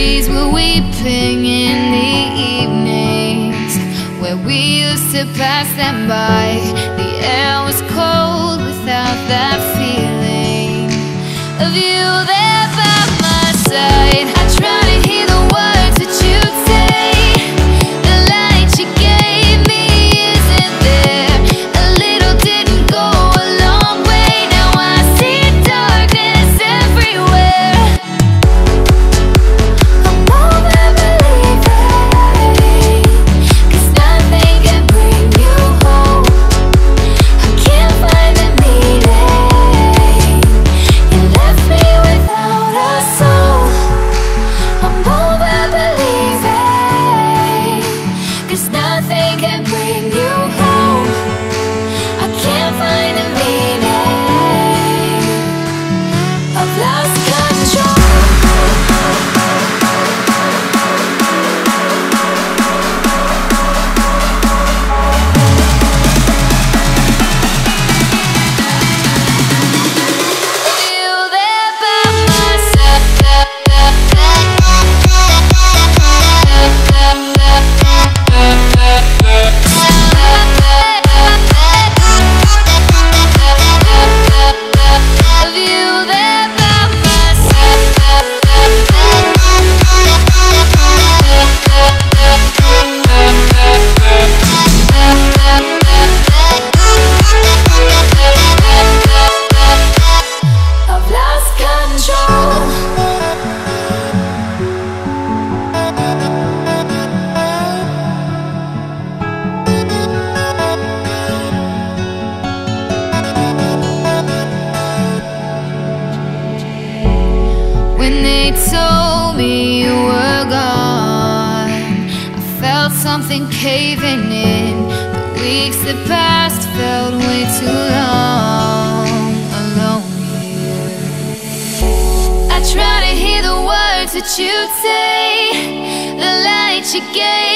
trees were weeping in the evenings Where we used to pass them by. something caving in. The weeks that passed felt way too long Alone here. I try to hear the words that you'd say The light you gave